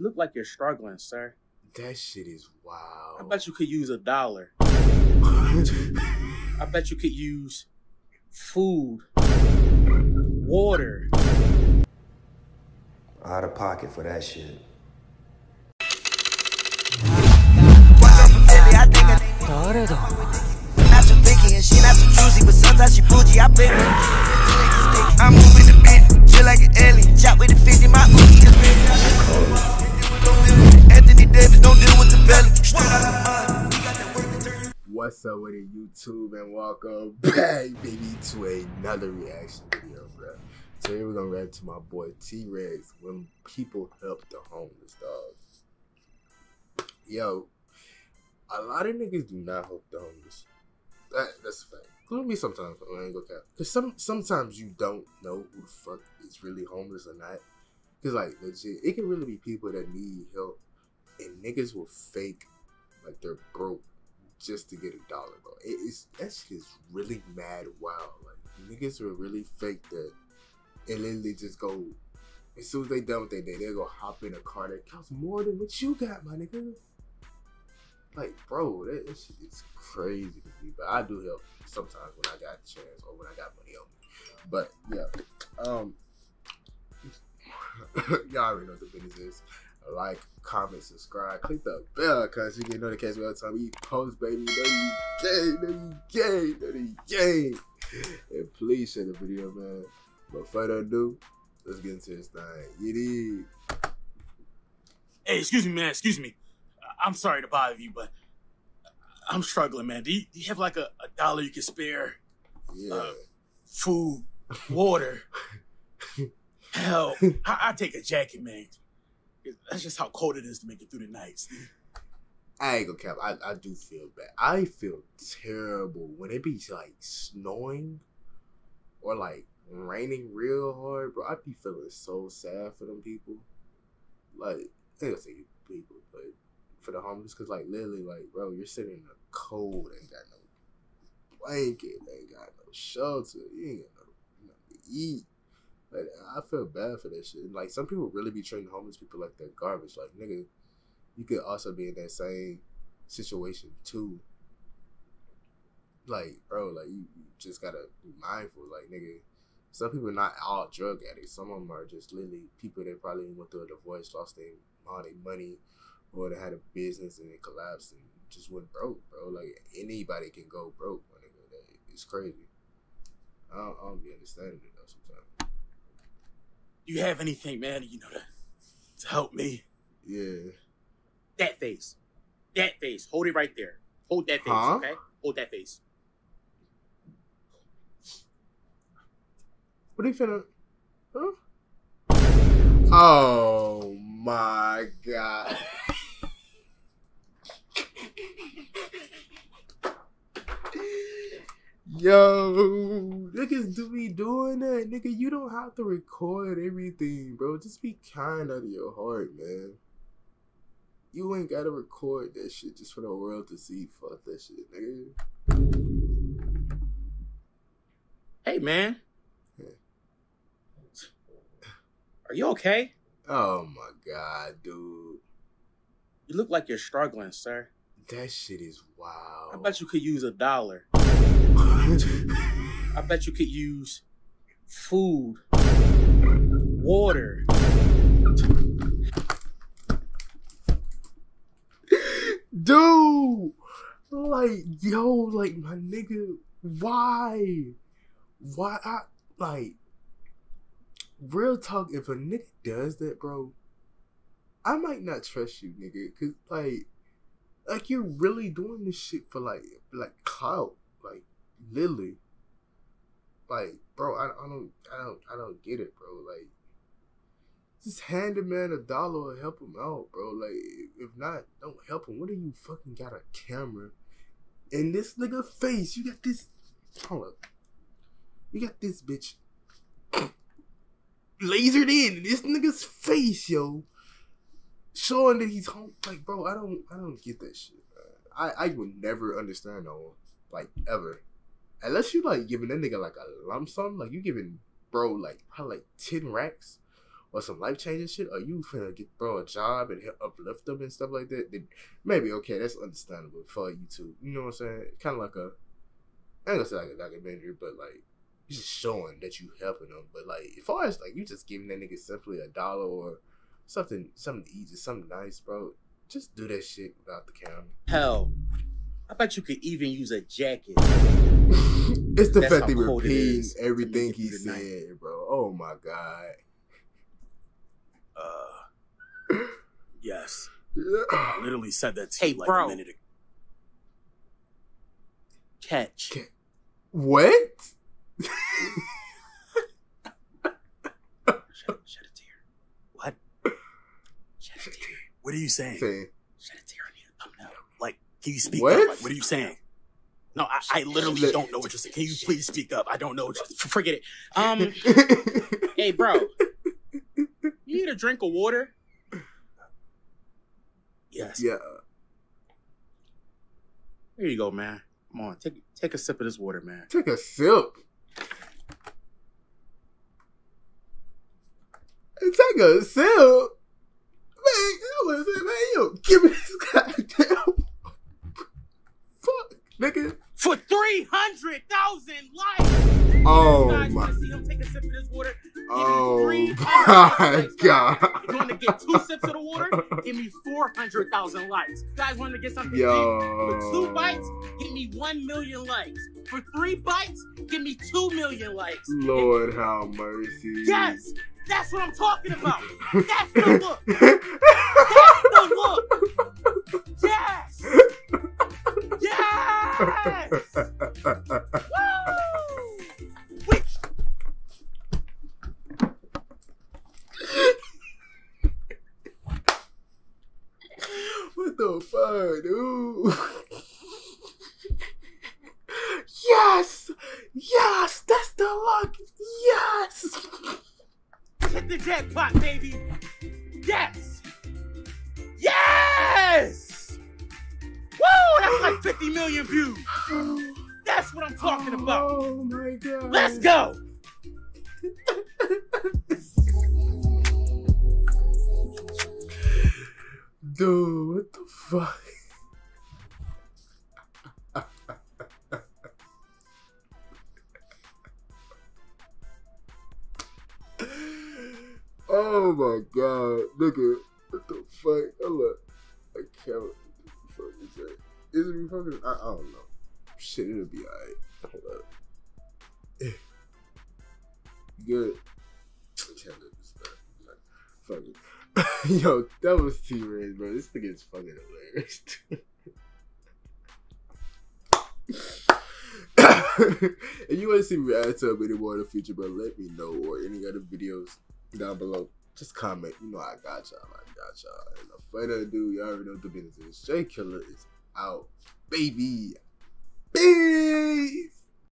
You look like you're struggling, sir. That shit is wild. I bet you could use a dollar. I bet you could use food, water. Out of pocket for that shit. Not too picky and she not too choosy, but sometimes she bougie. I been I'm moving the bit, chill like an alien. Chop with the 50, my Uzi is What's up with it, YouTube, and welcome back, baby, to another reaction video, bro. Today we're gonna react to my boy Tra Rags when people help the homeless, dog. Yo, a lot of niggas do not help the homeless. That, that's a fact. Including me sometimes, I ain't gonna cap. Cause some sometimes you don't know who the fuck is really homeless or not. Cause like legit, it can really be people that need help, and niggas will fake like they're broke just to get a dollar, bro. It is that shit is really mad wild. Like niggas will really fake that and literally just go as soon as they done with their day, they'll go hop in a car that costs more than what you got, my nigga. Like, bro, that, that shit is crazy to me. But I do help sometimes when I got the chance or when I got money on me. But yeah. Um y'all already know what the business is. Like, comment, subscribe, click the bell cause you get notifications every time we post, baby. Know you gay, know you gay, know you gay. And please share the video, man. But further ado, let's get into this thing. You dig? Hey, excuse me, man. Excuse me. I'm sorry to bother you, but I'm struggling, man. Do you, do you have like a, a dollar you can spare? Yeah. Uh, Food, water. Hell, I, I take a jacket, man. That's just how cold it is to make it through the nights. I ain't gonna cap. I, I do feel bad. I feel terrible when it be like snowing or like raining real hard, bro. I be feeling so sad for them people. Like, I ain't say people, but for the homeless, cause like literally, like, bro, you're sitting in the cold, ain't got no blanket, ain't got no shelter, you ain't got no nothing to eat. Like, I feel bad for that shit. Like, some people really be treating homeless people like they're garbage. Like, nigga, you could also be in that same situation too. Like, bro, like you, you just gotta be mindful. Like, nigga, some people are not all drug addicts. Some of them are just literally people that probably went through a divorce, lost their all their money, or they had a business and it collapsed and just went broke, bro. Like anybody can go broke, my nigga. It's crazy. I don't, I don't be understanding it though sometimes. Do you have anything, man, you know, to, to help me? Yeah. That face. That face. Hold it right there. Hold that face, Huh? okay? Hold that face. What are you finna? Huh? Oh my god. Yo, niggas do be doing that. Nigga, you don't have to record everything, bro. Just be kind out of your heart, man. You ain't gotta record that shit just for the world to see. Fuck that shit, nigga. Hey, man. Yeah. Are you okay? Oh my god, dude. You look like you're struggling, sir. That shit is wild. I bet you could use a dollar. I bet you could use food, water. Dude! Like, yo, like, my nigga, why? Why? I, like, real talk, if a nigga does that, bro, I might not trust you, nigga, cause, like, like, you're really doing this shit for, like, like, clout. Literally. Like, bro, I, I don't, I don't, I don't get it, bro. Like, just hand a man a dollar or help him out, bro. Like, if not, don't help him. What do you fucking got a camera in this nigga face? You got this. Hold up. You got this bitch lasered in this nigga's face, yo, showing that he's home. Like, bro, I don't, I don't get that shit. I, I would never understand no one, like ever, unless you like giving that nigga like a lump sum. Like you giving bro like probably like ten racks or some life changing shit, or you finna get bro a job and help uplift them and stuff like that, then maybe okay, that's understandable for you too. You know what I'm saying? Kind of like a, I ain't gonna say like a documentary, but like you just showing that you helping them. But like as far as like you just giving that nigga simply a dollar or something, something easy, something nice, bro. Just do that shit without the camera. Hell, I bet you could even use a jacket. it's the That's fact how he cold it repeating everything make it he through night. said, bro. Oh my god. Uh, yes. Yeah. I literally said that to Hey, like bro. a minute ago. Catch. Ca- What? Shed, shed a tear. What? Shed a tear. What are you saying? Saying, Shed a tear. I need a thumbnail. Can you speak What? up? Like, what are you saying? No, I, I literally Let- don't know what you're saying. Can you please speak up? I don't know Forget it. Um, Hey, bro. you need a drink of water? Yes. yeah. Here you go, man. Come on, take take a sip of this water, man. Take a sip. Take a sip. 100,000 likes. Oh, guys my. See him take a sip of this water. Oh, my God. You want to get two sips of the water? Give me 400,000 likes. You guys want to get something Yo. For two bites, give me 1 million likes. For three bites, give me 2 million likes. Lord, and- mercy. Yes! That's what I'm talking about. That's the look. That's the look. Yes. Yes. What the fuck, dude? yes! Yes! That's the look! Yes! Hit the jackpot, baby. Yes. Yes. Woo! That's like 50 million views. That's what I'm talking oh about. Oh my god. Let's go. Dude, what the fuck? oh my god, nigga, what the fuck? Hold up, I can't. What the fuck is that? Is it refocusing? I, I don't know. Shit, it'll be alright. Hold up. Eh. Good. Let this. Fuck it. Yo, that was T Ray, bro. This thing is fucking hilarious. if you want to see me react to a video more in the future, bro, let me know or any other videos down below. Just comment. You know I got y'all. I got y'all. And no further ado, y'all already know what the business is. J Killer is out, baby. Peace.